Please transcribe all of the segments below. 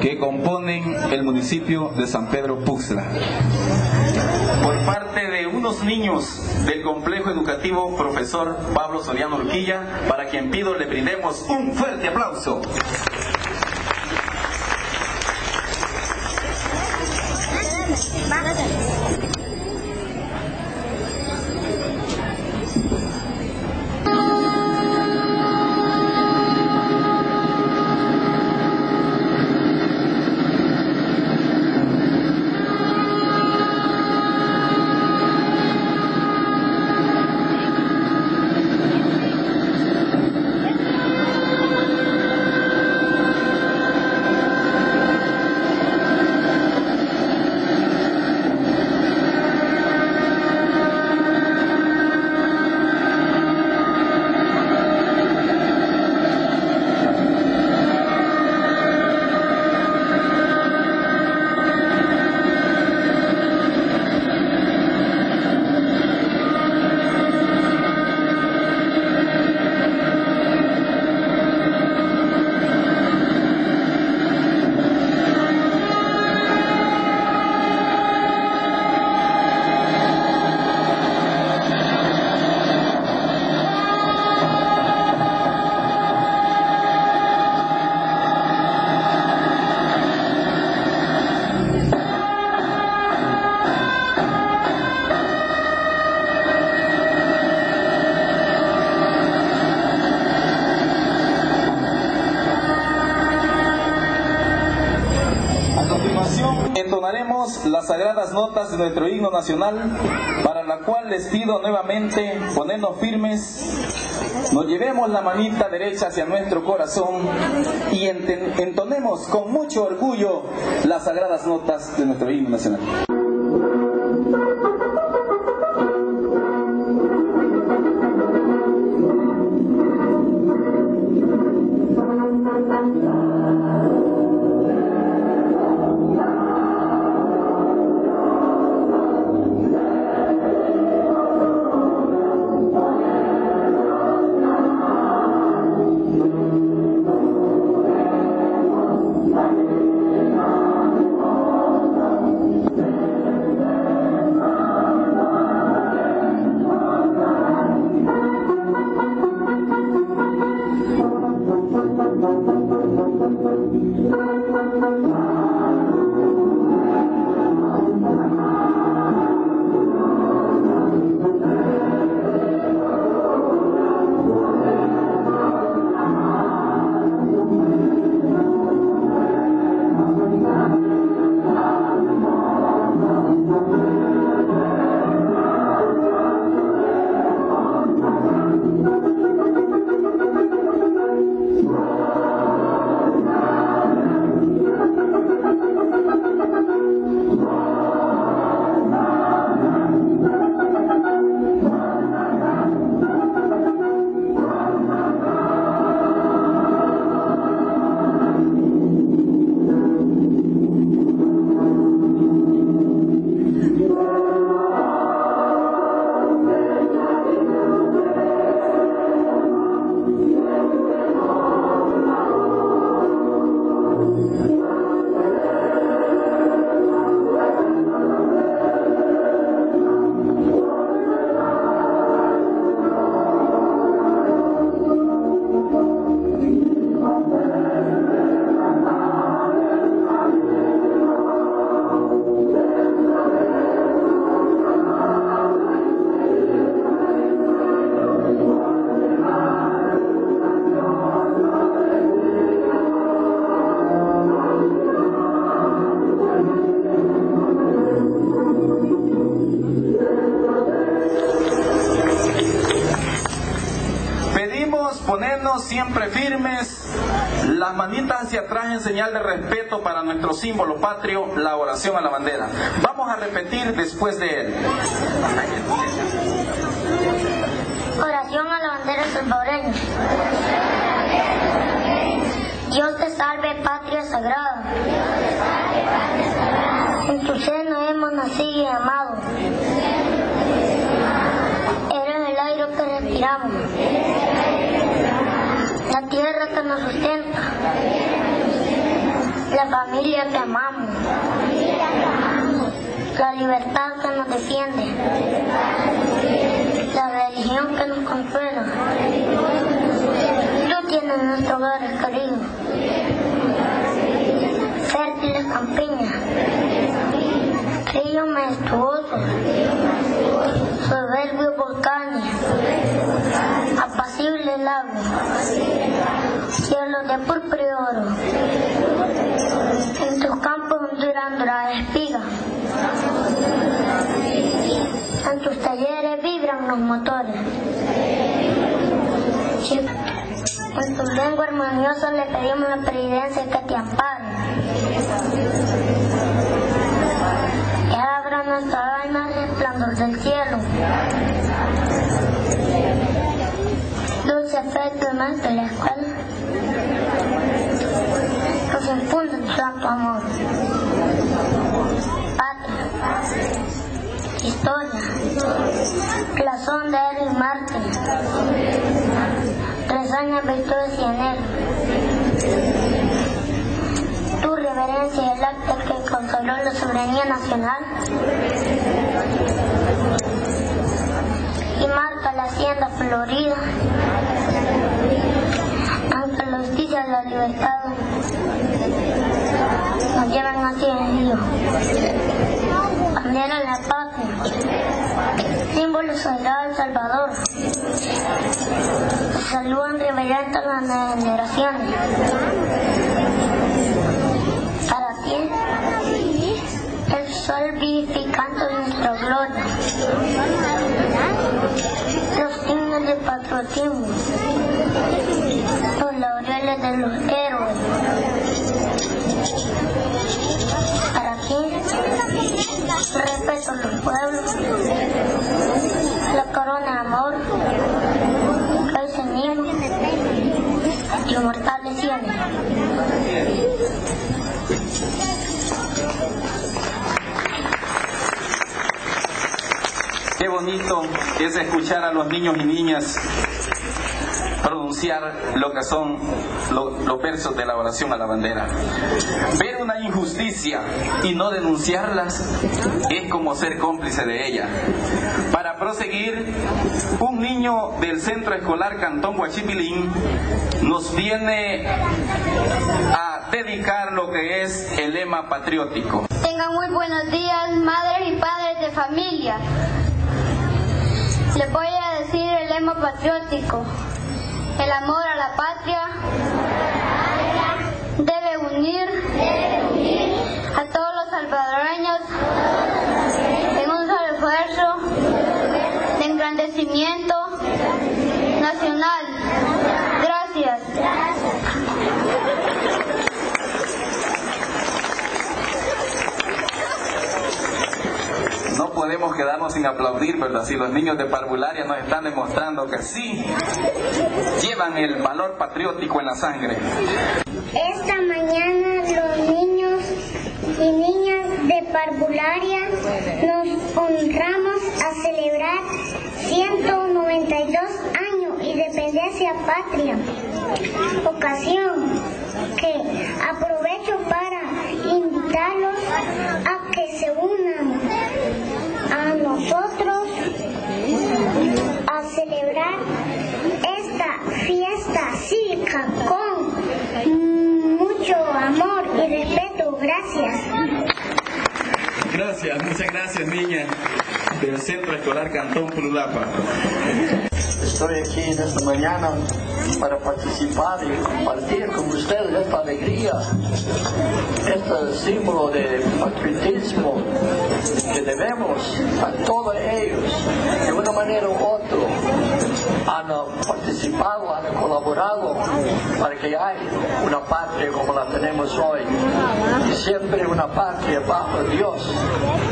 que componen el municipio de San Pedro Puxla. Por parte de unos niños del complejo educativo profesor Pablo Soriano Urquilla, para quien pido le brindemos un fuerte aplauso. Nuestro himno nacional, para la cual les pido nuevamente ponernos firmes, nos llevemos la manita derecha hacia nuestro corazón y entonemos con mucho orgullo las sagradas notas de nuestro himno nacional. Las manitas hacia atrás en señal de respeto para nuestro símbolo patrio, la oración a la bandera. Vamos a repetir después de él. Oración a la bandera salvadoreña. Dios te salve, patria sagrada. En tu seno hemos nacido y amado. Eres el aire que respiramos la tierra que nos sustenta, la familia que amamos, la libertad que nos defiende, la religión que nos consuela. Tú tienes nuestro hogar querido, fértiles campiñas, ríos majestuosos, soberbios volcanes, apacibles lagos, de púrpura y oro. En tus campos ondulando la espiga. En tus talleres vibran los motores. En tu lengua armoniosa le pedimos la presidencia que te ampare. Que abra nuestra alma al resplandor del cielo. Dulce efecto de la escuela. Infunde tu santo amor. Patria. Historia. Clasón de Eric Martin. Tres años virtudes y enero. Tu reverencia el acto que consagró la soberanía nacional y marca la hacienda florida ante la justicia y la libertad nos llevan hacia el río bandera de la patria símbolo sagrado del Salvador. Saludan reverentemente a las generaciones. Para ti el sol vivificante de nuestra gloria. Los himnos de patriotismo. Los laureles de los héroes los pueblos la corona amor. Hoy ceñimos y inmortales cielos Qué bonito es escuchar a los niños y niñas pronunciar lo que son lo- los versos de la oración a la bandera. Ver una injusticia y no denunciarlas es como ser cómplice de ella. Para proseguir, un niño del centro escolar Cantón Huachipilín nos viene a dedicar lo que es el lema patriótico. Tengan muy buenos días, madres y padres de familia. Les voy a decir el lema patriótico. El amor a la patria debe unir a todos los salvadoreños en un solo esfuerzo de engrandecimiento nacional. Gracias. No podemos quedarnos sin aplaudir, ¿verdad? Si los niños de parvularia nos están demostrando que sí llevan el valor patriótico en la sangre. Esta mañana los niños y niñas de parvularia nos honramos a celebrar 192 años independencia patria. Ocasión que aprovecho para invitarlos a que se unan a nosotros a celebrar esta fiesta con mucho amor y respeto. Gracias. Gracias, muchas gracias, niña del Centro Escolar Cantón Pululapa. Estoy aquí en esta mañana para participar y compartir con ustedes esta alegría, este símbolo de patriotismo que debemos a todos ellos, de una manera u otra, han participado, han colaborado para que haya una patria como la tenemos hoy. Y siempre una patria bajo Dios,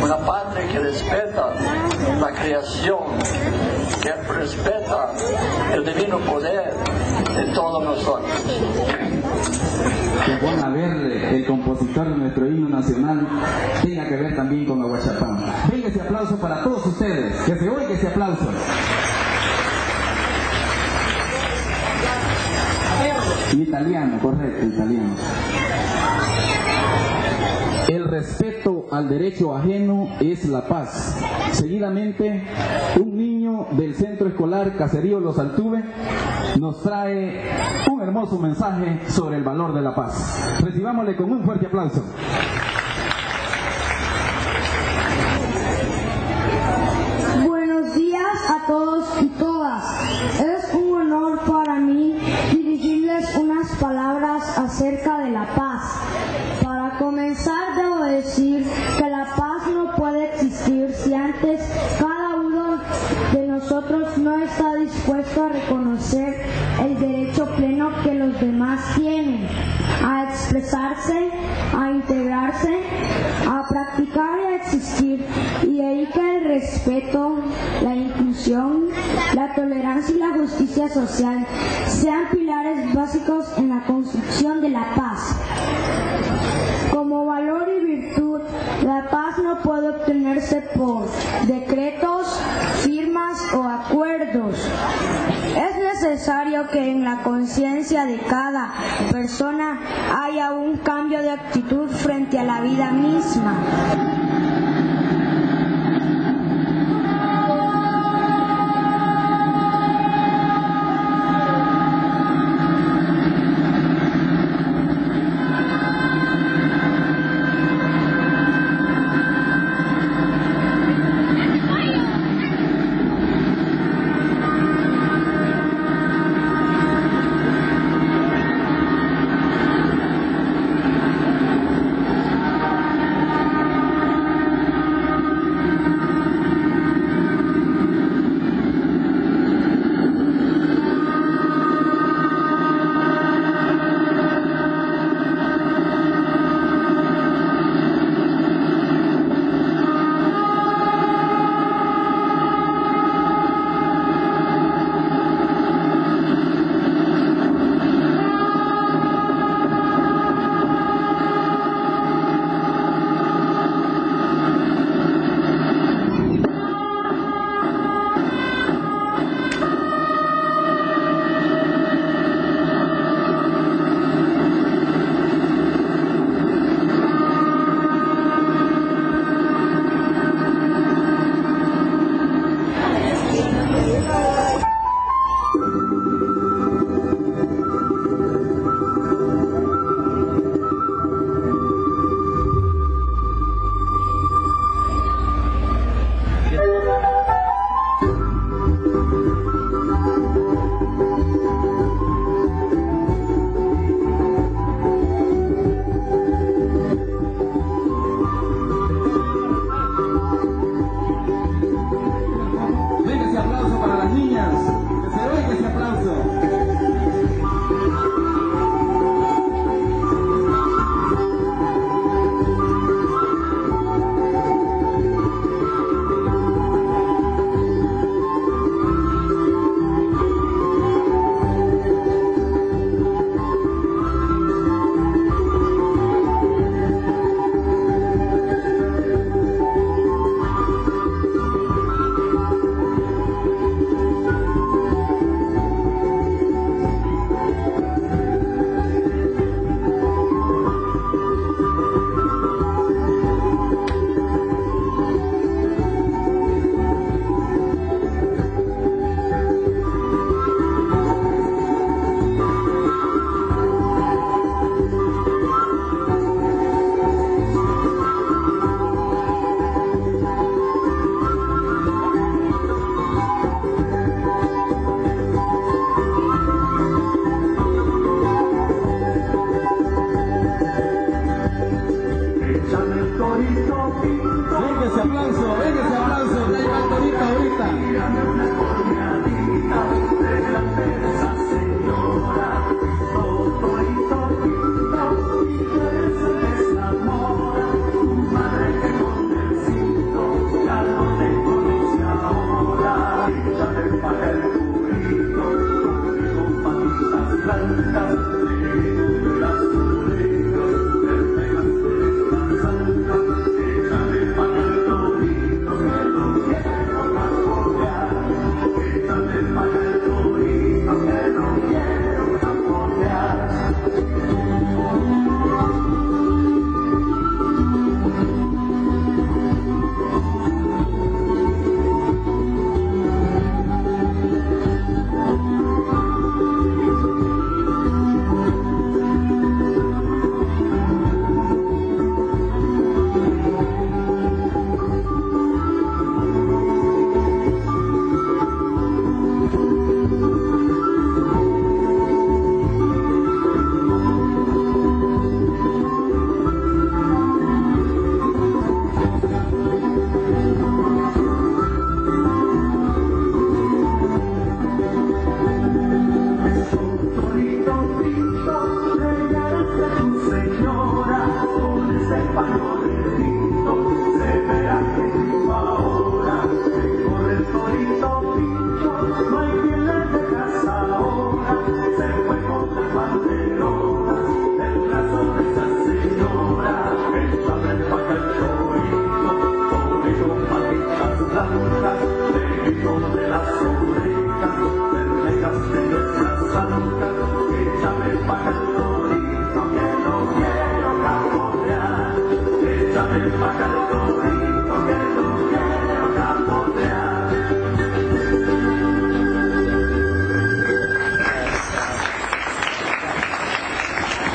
una patria que respeta la creación, que respeta el divino poder de todos nosotros. que Juan Verde, el compositor de nuestro himno nacional, tenga que ver también con Aguachapán. Venga ese aplauso para todos ustedes, que se oiga ese aplauso. Italiano, correcto, italiano. El respeto al derecho ajeno es la paz. Seguidamente, un niño del centro escolar Caserío Los Altuve nos trae un hermoso mensaje sobre el valor de la paz. Recibámosle con un fuerte aplauso. Buenos días a todos y todas. Es un honor para mí dirigirles unas palabras acerca de la paz. Para comenzar debo decir que la paz no puede existir si antes cada nosotros no está dispuesto a reconocer el derecho pleno que los demás tienen a expresarse, a integrarse, a practicar y a existir. Y que el respeto, la inclusión, la tolerancia y la justicia social sean pilares básicos en la construcción de la paz. Como valor y virtud, la paz no puede obtenerse por decretos, firmas o Es necesario que en la conciencia de cada persona haya un cambio de actitud frente a la vida misma.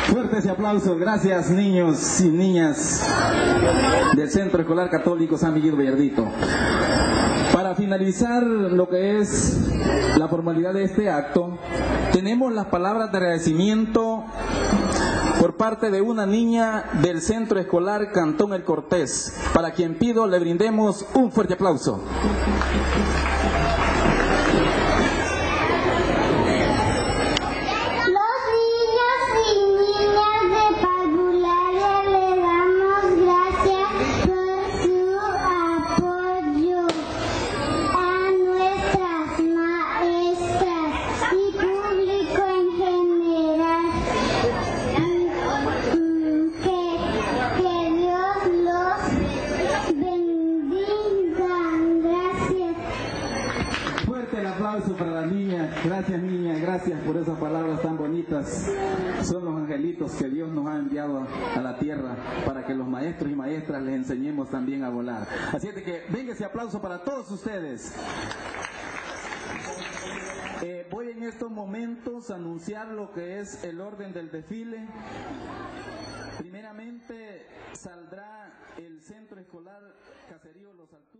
Fuerte ese aplauso. Gracias, niños y niñas del Centro Escolar Católico San Miguel Vallardito. Para finalizar lo que es la formalidad de este acto, tenemos las palabras de agradecimiento por parte de una niña del Centro Escolar Cantón El Cortés, para quien pido le brindemos un fuerte aplauso. Son los angelitos que Dios nos ha enviado a la tierra para que los maestros y maestras les enseñemos también a volar. Así es que venga ese aplauso para todos ustedes. Eh, voy en estos momentos a anunciar lo que es el orden del desfile. Primeramente saldrá el centro escolar Caserío Los Alturas.